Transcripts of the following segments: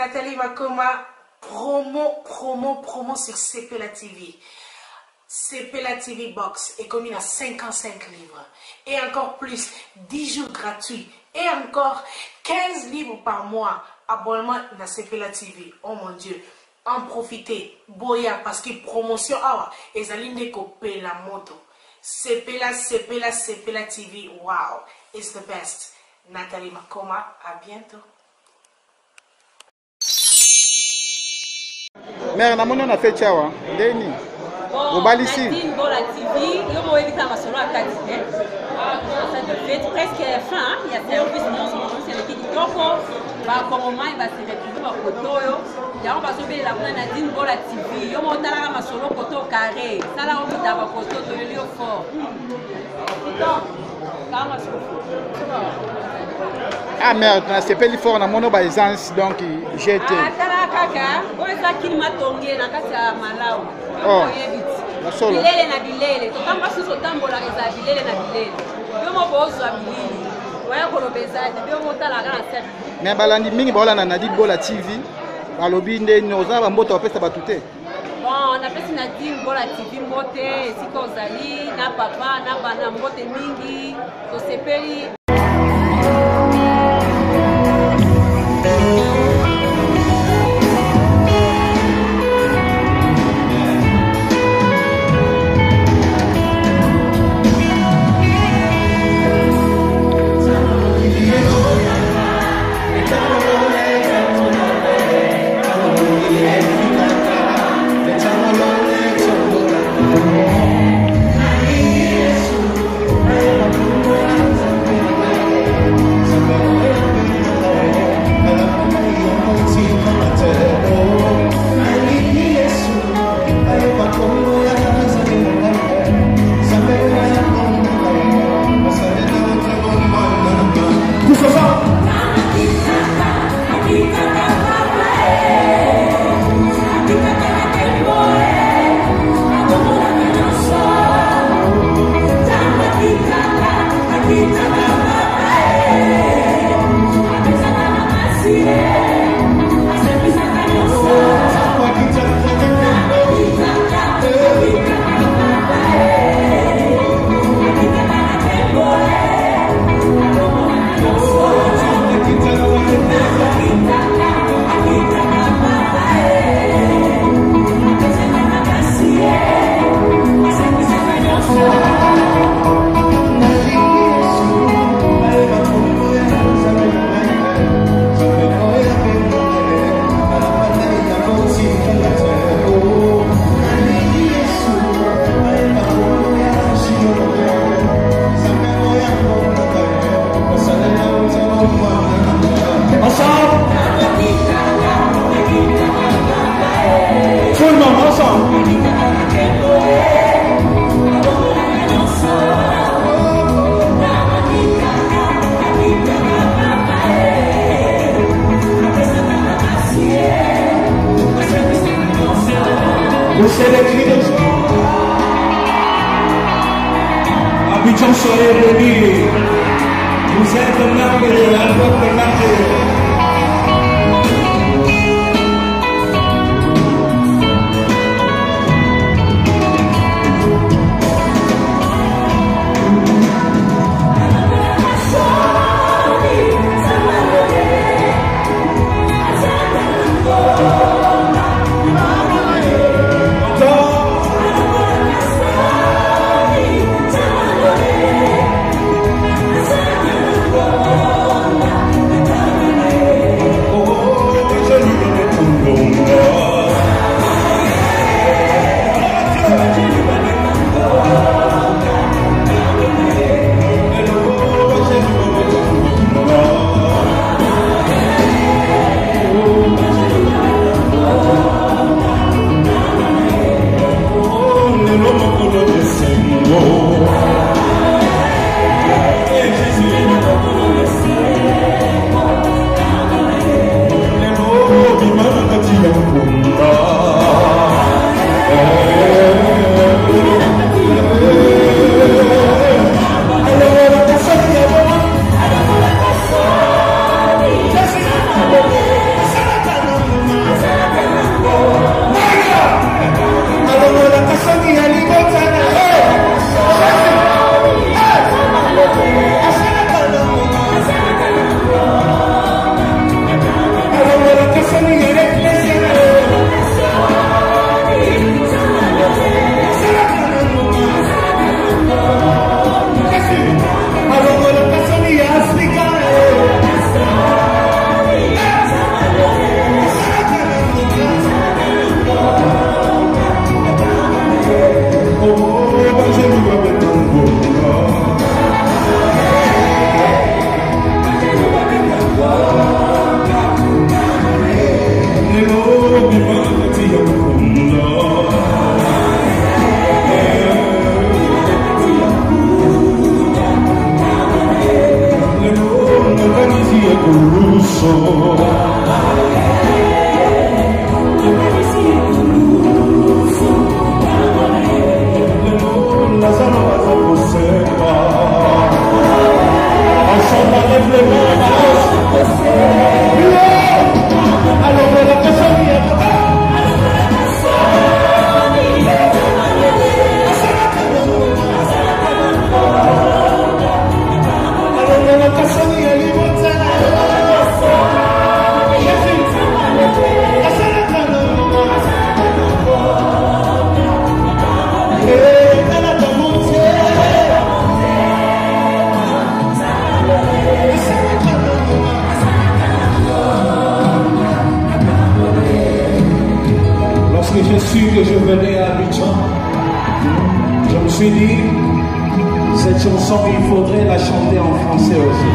Nathalie Makoma. Promo, promo, promo sur CPLA TV. CPLA TV Box est commis à 55 livres. Et encore plus, 10 jours gratuits. Et encore 15 livres par mois. Abonnement à CPLA TV. Oh mon Dieu. En profiter. Boya, parce que promotion, ah, et Zaline coupé la moto. CPLA, CPLA, CPLA TV. Wow. It's the best. Nathalie Makoma. À bientôt. mere namoni ona feti awa ndeni. Obalisi. bakomomai baselektize bakoto oyo yango bazobelela kuna na dine bola tv yo. Mo otalaka masolo koto carré. Sala yo mota bakoto toyeli yo fort ah merde nasepeli fort namoni baessence donc gt ah, kaka oyo eza kilima tonge na kati ya malamu oyebi ti bilele na bilele. Totamba susu otambolaka eza bilele na bilele. Yo moko ozwa bilili oya koloba eza te yo motalaka na ser me balandi mingi baolanda na dibola tv balobi ndeni oza bamboto bapesa bato te. Bon napesi na di mbola tv mbote esika ozali na papa na bana mbote mingi. Tosepeli je suis que je venais à Abidjan, je me suis dit, cette chanson, il faudrait la chanter en français aussi.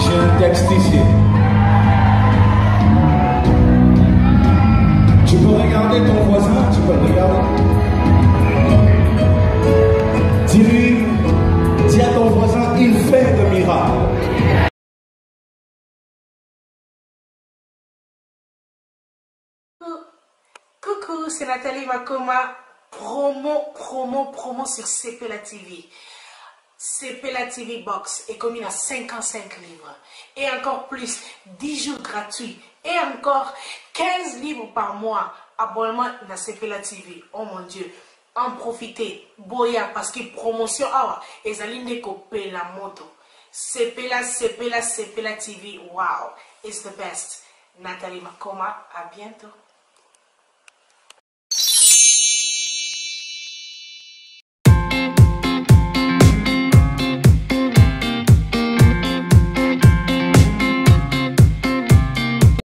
J'ai un texte ici. Coucou, c'est Nathalie Makoma. Promo, promo, promo sur CP La TV. CP La TV Box est commis à 55 livres. Et encore plus, 10 jours gratuits. Et encore 15 livres par mois. Abonnement à CP La TV. Oh mon Dieu. En profitez. Boya, parce que promotion, ah, et Zaline coupé la moto. CP CP TV. Wow. It's the best. Nathalie Makoma. À bientôt.